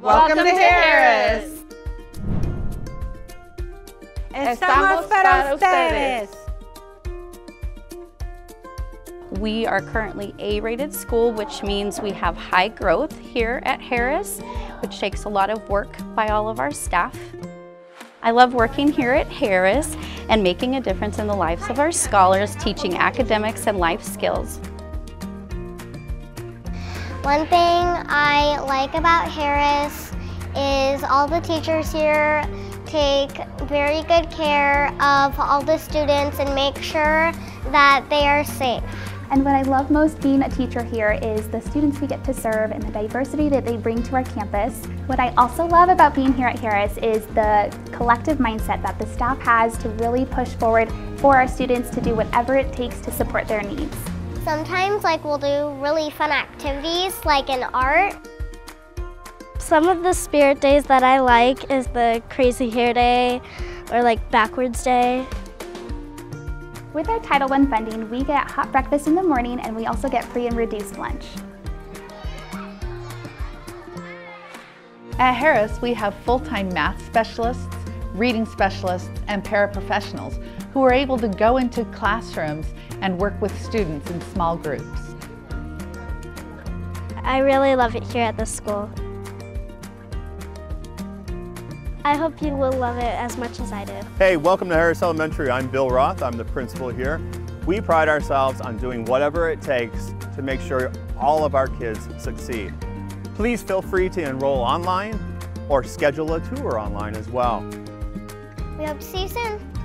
Welcome to Harris. Estamos para ustedes. We are currently A-rated school, which means we have high growth here at Harris, which takes a lot of work by all of our staff. I love working here at Harris and making a difference in the lives of our scholars, teaching academics and life skills. One thing I like about Harris is all the teachers here take very good care of all the students and make sure that they are safe. And what I love most being a teacher here is the students we get to serve and the diversity that they bring to our campus. What I also love about being here at Harris is the collective mindset that the staff has to really push forward for our students to do whatever it takes to support their needs. Sometimes like we'll do really fun activities like in art. Some of the spirit days that I like is the crazy hair day or like backwards day. With our Title I funding, we get hot breakfast in the morning and we also get free and reduced lunch. At Harris, we have full-time math specialists, reading specialists, and paraprofessionals who are able to go into classrooms and work with students in small groups. I really love it here at the school. I hope you will love it as much as I do. Hey, welcome to Harris Elementary. I'm Bill Roth. I'm the principal here. We pride ourselves on doing whatever it takes to make sure all of our kids succeed. Please feel free to enroll online or schedule a tour online as well. We hope to see you soon.